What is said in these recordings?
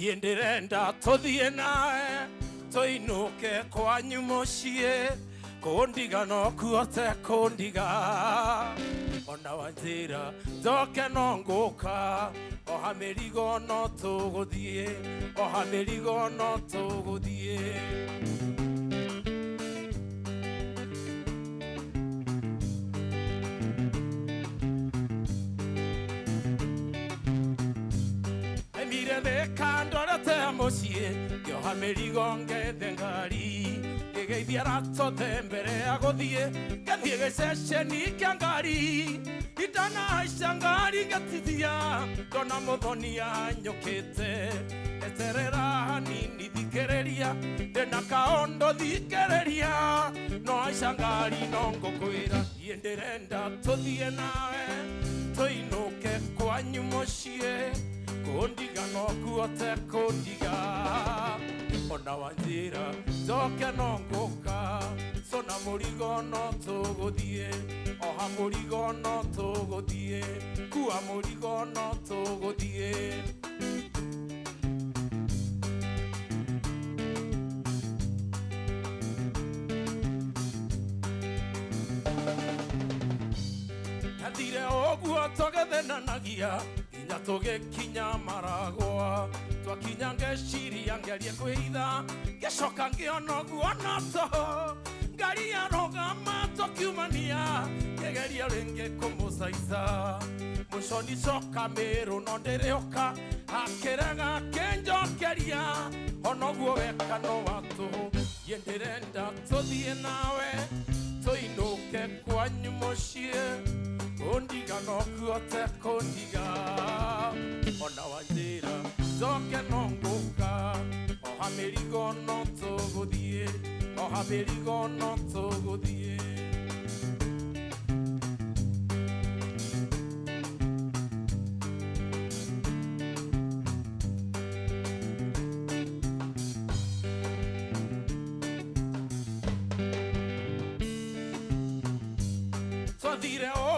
niĩ ndĩrenda tũthiĩ nawe tũinũke kwanyu mũciĩ kũndiga no kuote kũndiga ona wanjĩra njoke no ngũka oha mĩrigo no tũgũthiĩ oha mĩrigo no tũgũthiĩ ngĩoha mĩrigo ngethe ngari ngĩgeithia ratote mbere ya gũthiĩ ngathiĩ gĩceceni kĩa ngari itanahaica ngari ngatithia ndona mũthonia nyũkĩte eterera hanini thikĩrĩria ndĩna kaũndũ thikĩrĩria no haica ngari no ngũkwĩra iĩ ndĩrenda tũthiĩ nawe tũinũke ona wanjĩra njoke no ngũka cona mũrigo no tũgũthiĩ oha mũrigo no tũgũthiĩ kua mũrigo no tũgũthiĩ Ndathire ũguo tũgĩthenanagia nginya tũgĩkinya maragwa twakinya ngeciria ngerie kwĩhitha ngĩcoka ngĩona ũguo no tũhũ ngari yarũgama tũkiumania ngĩgeria rĩngĩ kũmũcaica. Mũconi coka mĩrũ no ndĩrĩũka akĩrega kĩnjokeria ona ũguo weka no wa tũhũ yĩ ndĩrenda tũthiĩ nawe tũinũke kwanyu mũciĩ kũndiga no kuote kũndiga ona wanjĩra njoke no ngũka oha mĩrigo no tũgũthiĩ oha mĩrigo no tũgũthiĩ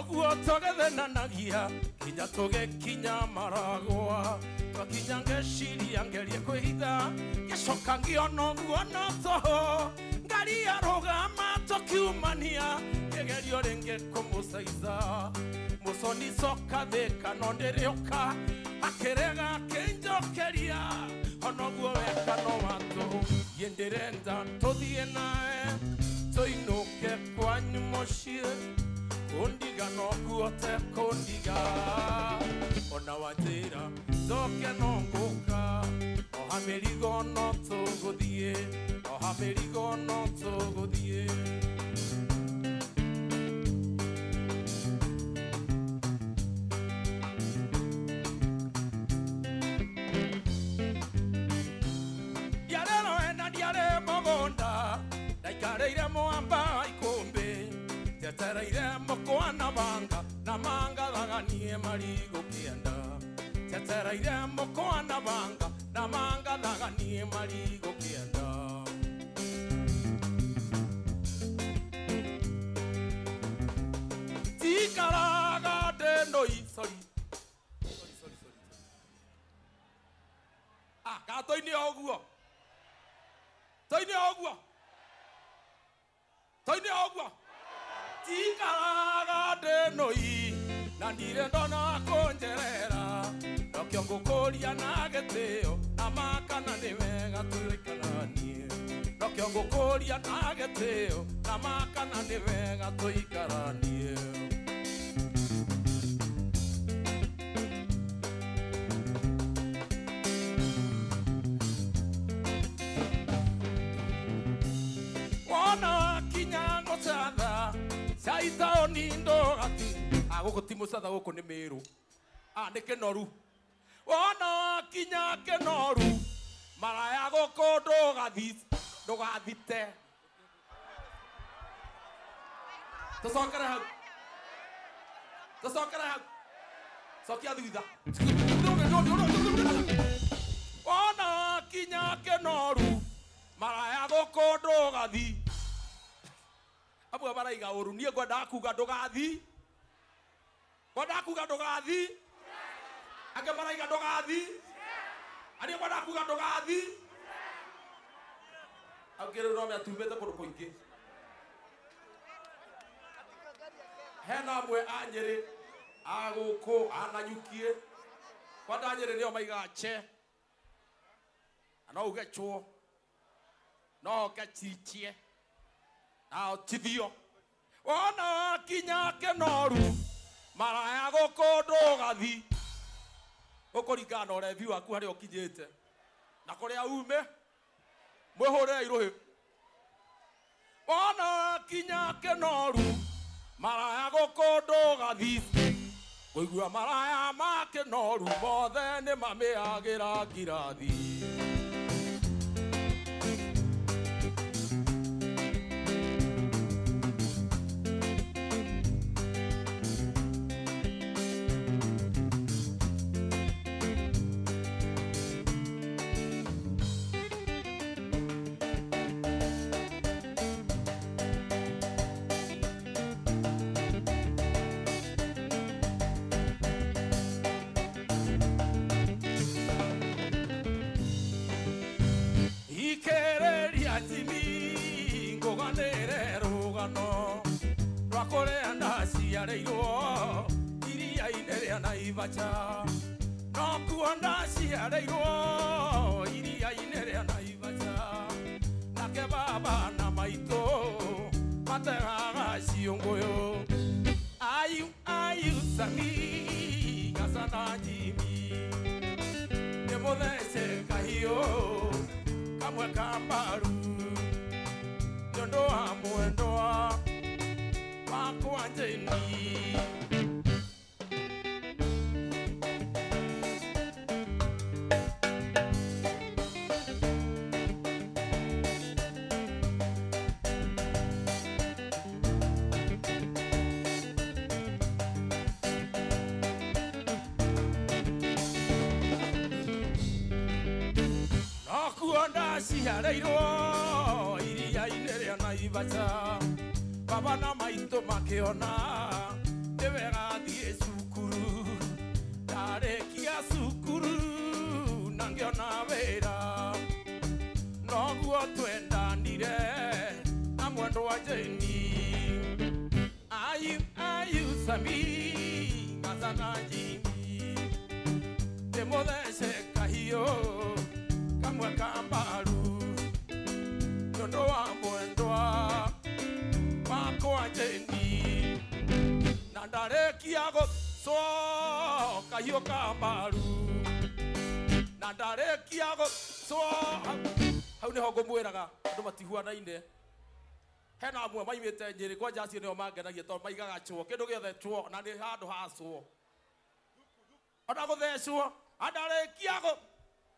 twathire ũguo tũgĩthenanagia nginya tũgĩkinya maragwa twakinya ngeciria ngerie kwĩhitha gĩcoka ngĩona ũguo no tũhũ. Ngari yarũgama tũkiumania kĩgerio rĩngĩ kũmũcaica mũconi coka thĩka no ndĩrĩũka akĩrega kĩnjokeria ona ũguo weka no wa tũhũ yĩ ndĩrenda tũthiĩ nawe. Tũinũke kwanyu mũciĩ kũndiga no kuote kũndiga ona wanjĩra njoke no ngũka oha mĩrigo no tũgũthiĩ oha mĩrigo no tũgũthiĩ njetereire mũkwa na banga na mangathaganie marigũ kĩenda njetereire mũkwa na banga na mangathaganie marigũ kĩenda tikaraga ndĩnũi sorry. Sorry, sorry, sorry. Ah, kaa toini o o ũguo tikaraga ndĩnũi na ndirĩ ndona kũnjerera nokĩo ngũkũria na gĩtĩo na makana nĩ wega tũikaranie. Nokĩo ngũkũria na gĩtĩo na makana nĩ wega wona caitaoni ndũgati agũkũ ti mũcatha gũkũ nĩ mĩrũ a ah, nĩ kĩnoru. Wona kinya kĩnoru maraya gũkũ ndũgathi ndũgathite. Tũcokere hau. Tũcokere hau. Cokia thutha wona kinya kĩnoru maraya gũkũ ndũgathi amwe maraiga uru nie ngwendaga kuga ndugathi ngwendaga kuga ndugathi angĩ maraiga ndugathi arĩa ngwendaga kuga ndugathi angĩ rĩu no mĩatumĩte kũndũ kũingĩ. Hena amwe a nyĩrĩ a gũkũ ananyukie kwanja nyĩrĩ nĩo maigaga che. No uge chuo. No aotithio wona kinya kenoru maraya gukundu gathi gukuringana na urebi waku haria ukinyite na kuria ume mwihurire iruhi wona kinya kenoru maraya gukundu gathi kuigua maraya ma kenoru mothe ni mamiagira ngirathi. Rĩa naivacha no kuo ndaciarĩirwo iria-inĩ rĩa naivacha nake baba na maitũ mategaga ciũngũyũ ayu ayu gacana njimi nĩ mũthece kahiũ kamwe ka mbaru nĩ ũndũ wa mwendwa wakwa njeni ndaciarĩirwo iria-inĩ rĩa naivacha baba na maitũ makĩona nĩ wega thiĩ cukuru ndarĩkia cukuru na ngĩona wĩra noguo twendanire na mwendwa jeni ayu ayu sami gacana njimi ndĩmũthece kahiũ kamwe ka mbaru nĩũndũ wa mwendwa wakwa njeni na ndarĩkia gũcwo kahiũ ka mbaru. Na ndarĩkia gũcwo hau nĩho ngũmwĩraga andũ matihuanaine. Hena amwe maimĩte njĩrĩ kwanja acio nĩo mangenagia tondũ maigaga chwo kĩndũ gĩothe chwo na nĩ handũ hacwo ona gũthecwo andarĩkia gũ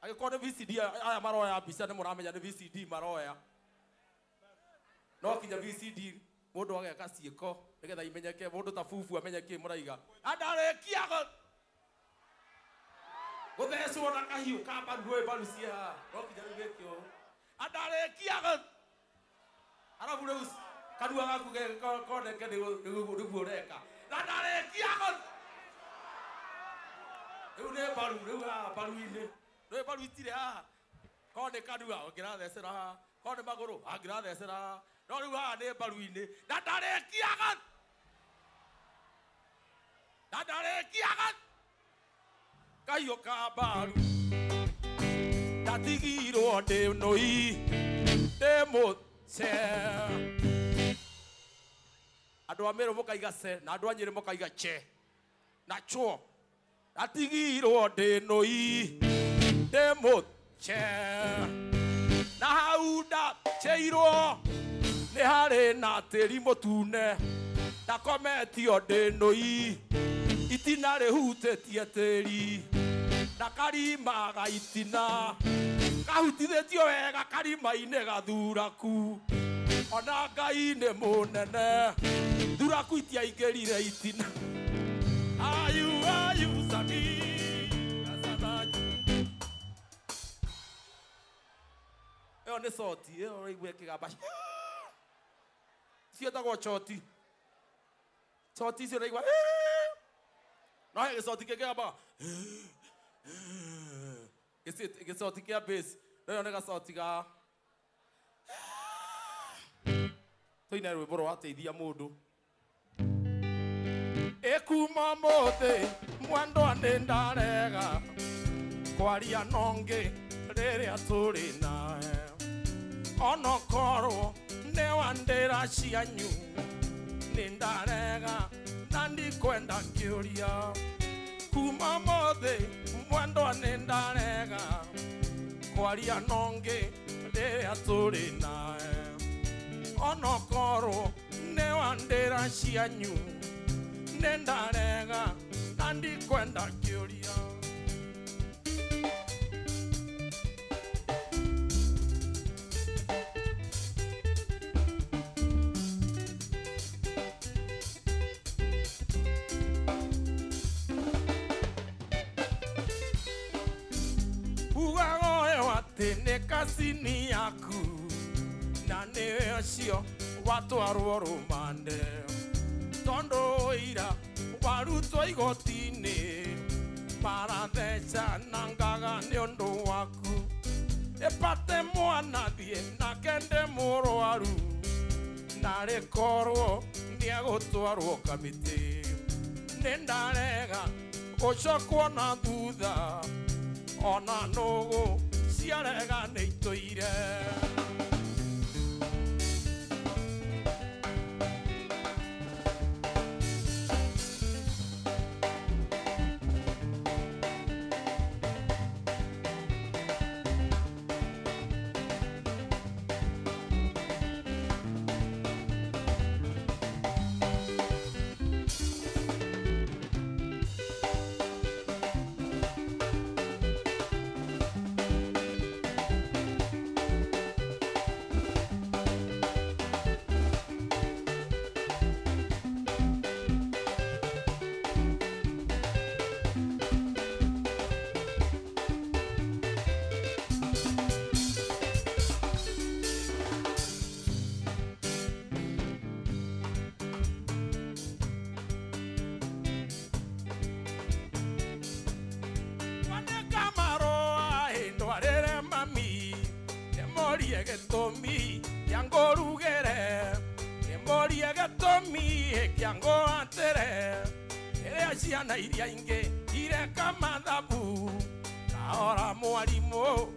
agĩkorwo nĩ VCD aya maroya mbica nĩ mũramenya nĩ VCD maroya no kinya VCD mũndũ ageka ciĩko nĩgetha imenyeke mũndũ ta bubu amenye mũraiga andarĩkia gũ gũthecwo na kahiũ ka mbaru ndũĩ mbaru ciĩ haha no kinya rĩu gĩkĩ ũũ. Andarĩkia gũ arabu rĩu kanua gaku ge- ko- koneke nĩguo ũreka. Na ndarĩkia gũ rĩu nĩ mbaru rĩu haha mbaru-inĩ. Nĩ mbaru itirĩ haha korwo nĩ kanua ũngĩrathecera haha korwo nĩ magũrũ angĩrathecera haha no rĩu haha nĩ mbaru-inĩ na ndarĩkiaga na ndarĩkiaga kahiũ ka mbaru ndatigirwo ndĩ nũi ndĩ mũce andũ a mĩrũ mũkaiga ce na andũ a nyĩrĩ mũkaiga che. Na chuo ndatigirwo ndĩ nũi ndĩ mũche na hau nĩ harĩ na tĩri mũtune ndakometio ndĩ nũi itina rĩhutĩtie tĩri na karima ga itina. Kahutithĩtio wega karima-inĩ gathuraku ona ngai nĩ mũnene thuraku itiaingĩrire itina. Ayu ayu asanaji ĩyo nĩ coti ĩyo ũraigua ĩkĩgamba ciĩtagwo choti. Choti icio ũraigua no he gĩcoti kĩngĩgamba gĩcoti kĩa bass rĩo nĩ gacoti ga tũine rwĩmbo rwateithia mũndũ ĩkuma mũthĩ mwendwa nĩ ndarega. Kwaria nongĩ rĩrĩa tũrĩ nawe onokorwo nĩ wandĩra cianyu nĩ ndarega na ndikwenda kĩũria kuma mũthĩ mwendwa nĩ ndarega kwaria nongĩ rĩrĩa tũrĩ nawe. Onokorwo nĩ wandĩra cianyu nĩ ndarega na ndikwenda kĩũria nĩ kasini yaku na nĩ ũcio watwarwo rũmande tondũ ira warutwo igoti-inĩ maratheca na ngaga nĩ ũndũ waku. Ĩpate mwana thiĩ nake ndĩ mũrwaru na rĩkorwo nĩegũtwarwo kamĩtĩ nĩ ndarega na thutha ona nũgũ ciarega nĩ itũire ciana iria ingĩ ireka mathabu. Kahora mwarimũ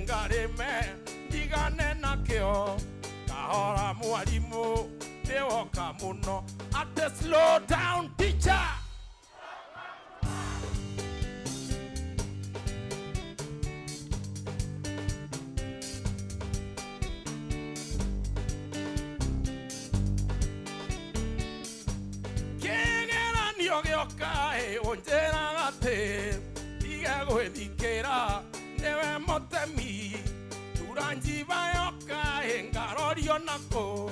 ngarĩme ndigane nakĩo kahora mwarimũ nĩwoka mũno tura njiba yoka ĩ ngarorio nakũ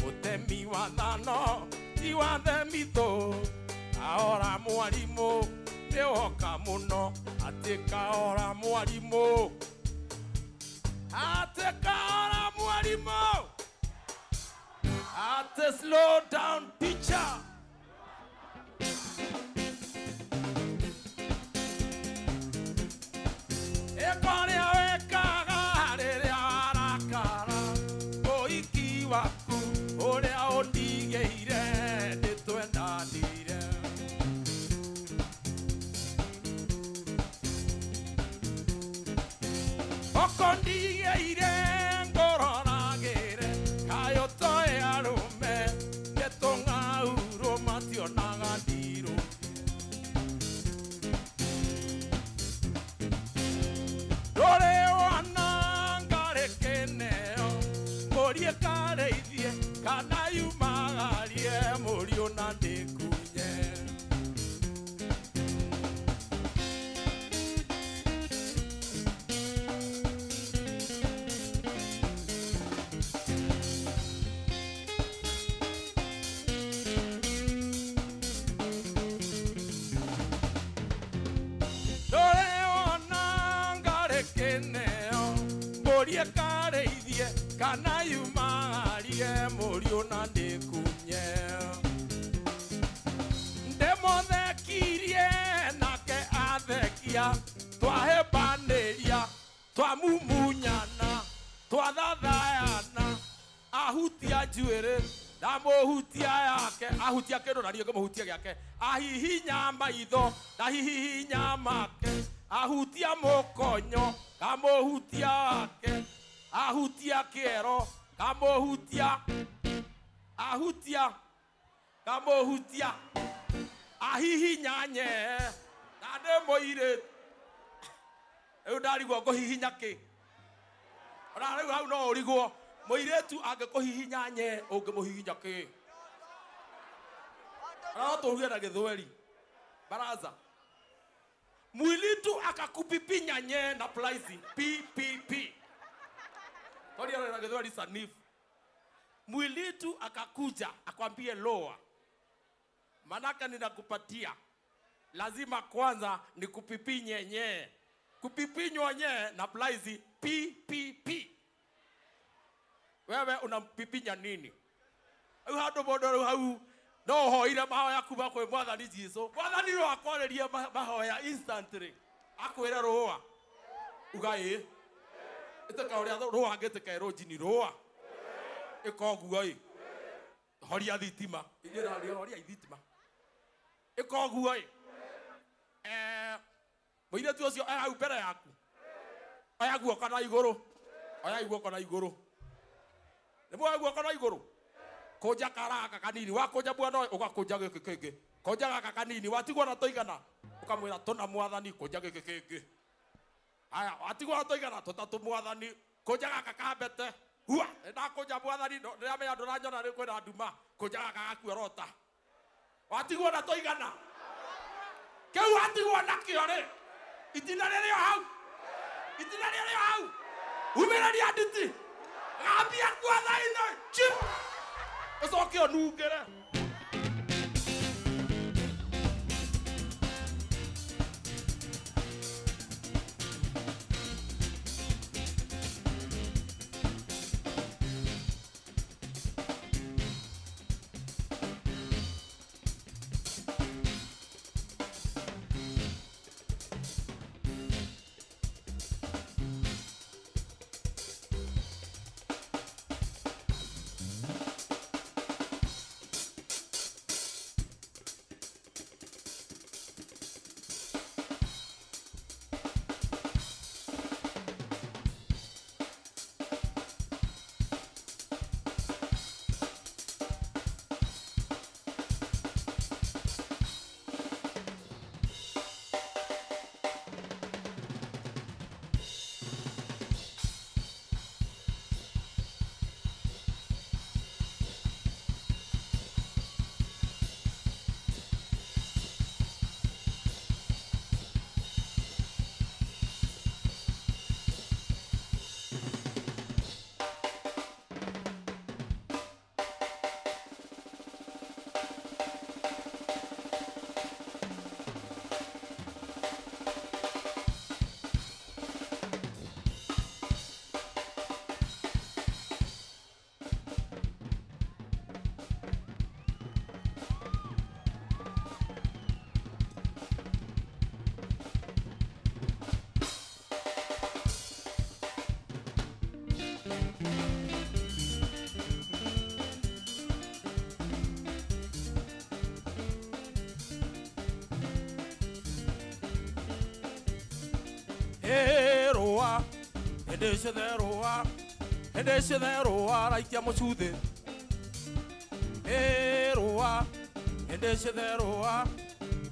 mũtemi wa thano ti wa themitũ kahora mwarimũ nĩwoka mũno atĩ kahora mwarimũ atĩ kahora mwarimũ atĩ slow down teacher twamumunyana twathathayana ahutia njuĩrĩ ndamũhutia yake ahutia kĩndũ na niĩ ngĩmũhutia gĩake. Ahihinya maitho ndahihinya make. Ahutia mũkonyo ngamũhutia wake. Ahutia kĩero ngamũhutia. Ahutia ngamũhutia. Ahihinya nyee na ndĩ mũirĩtu. Rĩu ndarigwo ngũhihinya kĩ ona rĩu hau no ũrigwo. Mũirĩtu angĩkũhihinya nye ũngĩmũhihinya kĩ? Ona no tũruge na gĩthweri. Baraza mwilitu akakupipinya nye na plaisi ppp toria na gĩthweri sanifu. Mwilitu akakuja akwambie loa. Manaka ninakupatia. Lazima kwanza nikupipinye nyee kupipinywa nyee na plaisi ppp wewe unampipinya nini? Rĩu handũ mũndũ rĩu hau. No hoire mahoya kuma kwĩ mwathani jesu. Mwathani no akwarĩrie ma- mahoya instantly. Akwĩre rũa uga ĩ ĩtĩka ũrĩa rũa ngĩtĩka ĩrũ jini rũa ĩka ũguo ĩ horia thitima horia thitima ĩka ũguo ĩ muiretu ucio e hau mbere yaku oya guoko na iguru oya guoko na iguru nä mwoya guoko na iguru kunja karaka kanini. Wakunja mwana å gakunja gä kä kä ngä kunja gaka kanini. Watigwo na toigana. Å kamwä ra tå na mwathani kunja gä kä kä ngä na toigana tota tå tatå mwathani kunja gaka kambete hua! Na ndakunja mwathani nä ramenya ndå na rä kwä na nduma. Kunja gaka gakuerota watigwo na toigana. Kä u watigwo nakä o rä itina rĩrĩ o hau? Itina rĩrĩ o hau umĩrĩria nditi gambia kuathainĩ chip! Ũcoke ũnungĩre hĩndĩ ciothe rũa hĩndĩ ciothe rũa raikia mũcuthĩ eh, ĩ rũa hĩndĩ ciothe rũa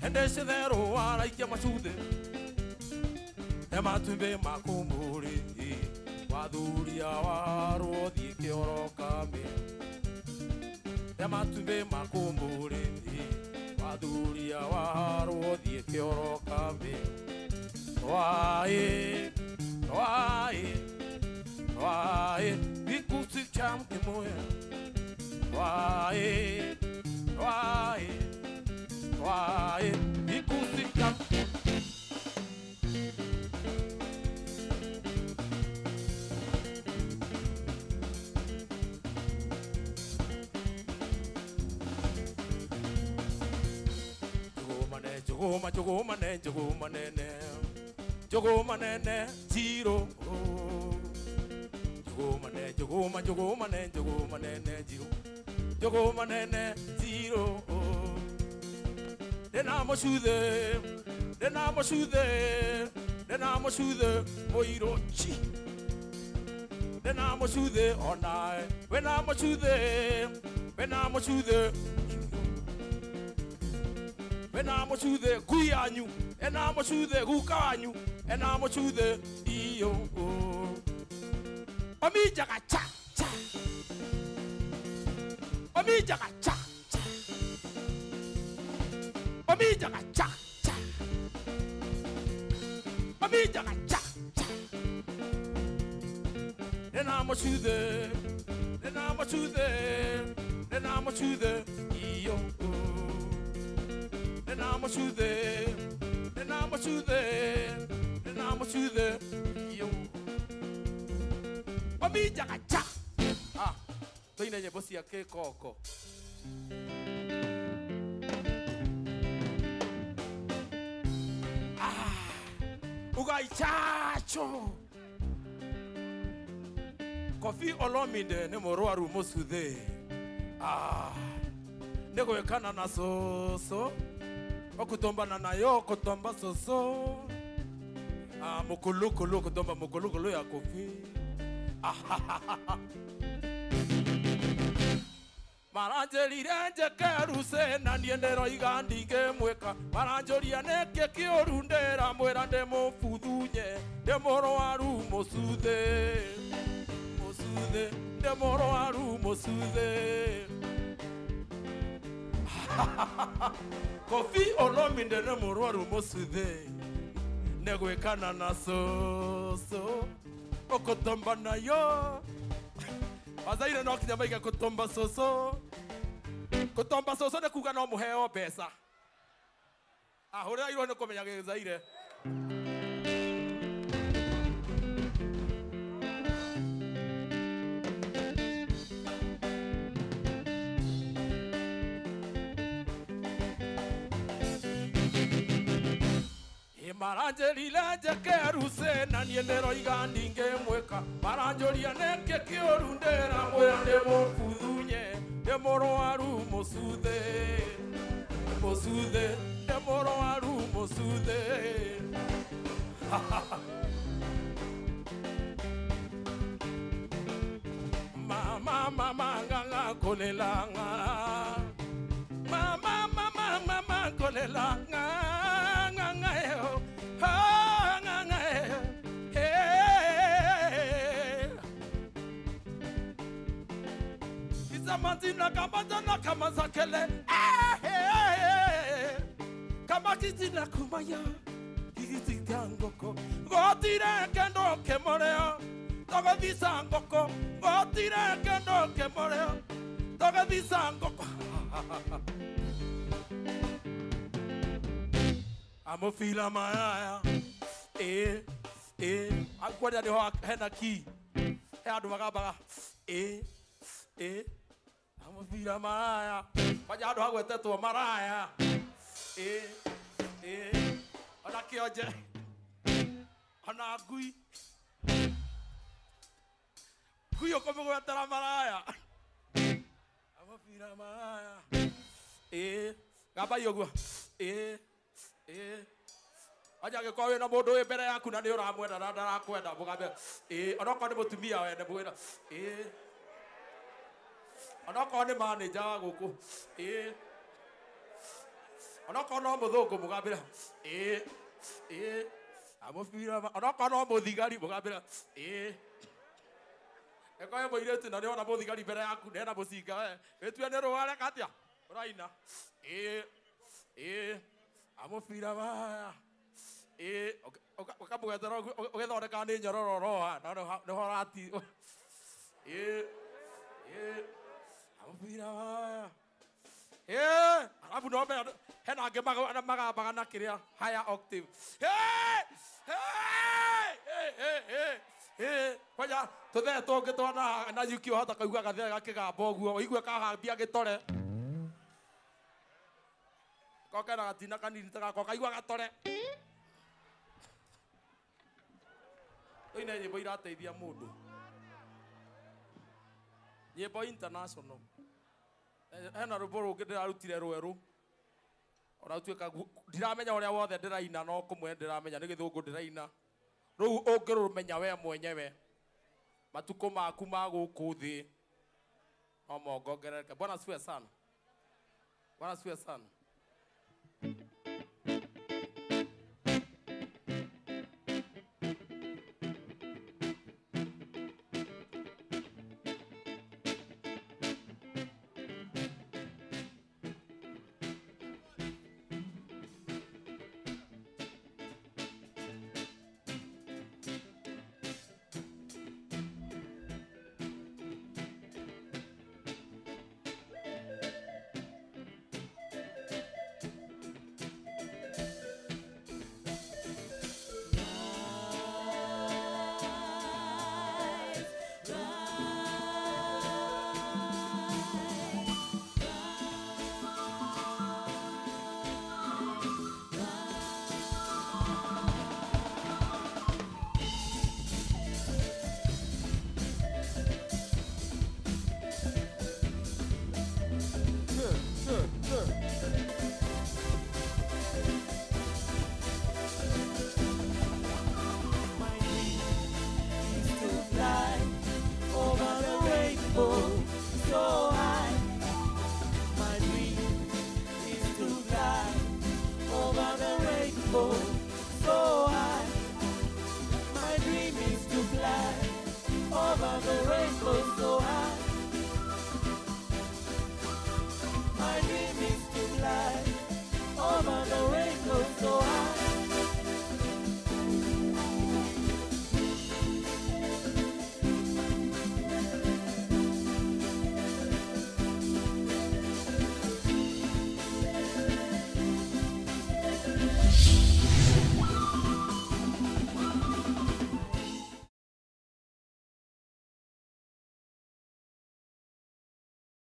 hĩndĩ ciothe rũa raikia macuthĩ he matumbĩ wathuria warwo thiĩ kĩoro kamĩ he matumbĩ makũmũrĩ wathuria warwo thiĩ kĩoro kamĩ moja Kwae, kwae, kwae Ikusika. Jogoma, jogoma, ne, ne, ne. Jogoma, ne, ne, njirũ njũgũma ne njũgũma njũgũma ne njũgũma nene njirũ njũgũma nene njirũ ndĩna mũcuthĩ ndĩna mũcuthĩ ndĩna mũcuthĩ mũirũ chi ndĩna mũcuthĩ onawe wĩna mũcuthĩ wĩna mũcuthĩ wĩna mũcuthĩ ngui yanyu ena mũcuthĩ guka wanyu ena mũcuthĩ iyo ominjaga cha cha. Ominjaga cha cha. Ominjaga cha cha. Ominjaga cha cha. Ena mũcuthĩ ena mũcuthĩ ena mũcuthĩ iyo. Ena mũcuthĩ ena mũcuthĩ ena mũcuthĩ iyo ominjaga ca ah, tũine nyĩmbo cia kĩkoko ah, ugai chacho kofi olominde nä må rwaru må cuthe ah, nä gwä kana na cåcå å tombana nayo kå tomba cåcå ah, må kulukulu kå tomba må kulukulu ya kofi. maranjärire njeke ruse na niä ndä roiga ndingä mwä ka maranjåria nä kä kä å ru ndä ra mwä ra ndä må buthunye ndä må rwaru må cuthä må cuthä ndä må rwaru må cuthä kobi å romi ndä nä må rwaru må cuthä nä gwä kana na cåcå so. okotomba na yo. Bazali na nokita baiga kotomba soso. Kotomba soso nä kuga no må heo mbeca ahå rä ra irwo nä kå menyaga gä zaire. Gĩzaire maranjĩrire njĩkeruse na niĩ ndĩroiga ndingĩmwĩka maranjũria nĩkĩ kĩũru ndĩramwĩra ndĩ mũbuthunye ndĩ mũrwaru mũcuthĩ mũcuthĩ ndĩ mũrwaru mũcuthĩ mama mama nganga kũlĩlanga mama mama mama kũlĩlanga izamatina kamatana kamazakele Ah, eh, hey, eh, hey. kamakitina kumaya. Kigitita ngoko gotire kendo kemoreo ngoko kendo kemoreo ngoko muthira maraya. Manya handu hagwetetwo maraya ä ona kä onje ona ngui. Ngui å kå mä gwetera maraya. Amabira maraya. Ä gambai å guo anja angä korwo wä na må ndå wä mbere yaku na nä å ramwenda na ndarakwenda må gambe ona onokorwo nä må tumia wende mwä na onakorwo nä manänja wa gå kå ä onokorwo no må thå ngå må gambä ra ä no må thigari må gambä ra ekoe må irä tu na nä ona må thigari mbere yaku nena må cinga we. Wä tue nä rå areka atä a å raina ä ä amå bira waya ä ũkamå getera å gäthondeka nä nyorororoa na nä horati arabu no menya hena angĩ maga- magambaga na kĩrĩa higher octave Hey! Hey! Hey! Hey! Hey! Hey! kwanja twana na yuki ũhota kaigua gathee gakĩgamba ũguo ũigue kahambia gĩtore koke na gatina kanini ta kaigua gatore nĩ nyĩmbo irateithia mũndũ nyĩmbo international hena rwĩmbo rũngĩ ndĩrarutire rwerũ. Ona tuĩka ka ndiramenya ũrĩa wothe ndĩraina no kũmwe ndĩramenya nĩ gĩthũngũ ndĩraina. Rĩu ũngĩrũmenya we mwenyewe matukũ maku ma gũkũ thĩ no mongongerereke. Bwana sue sana. Bwana sue sana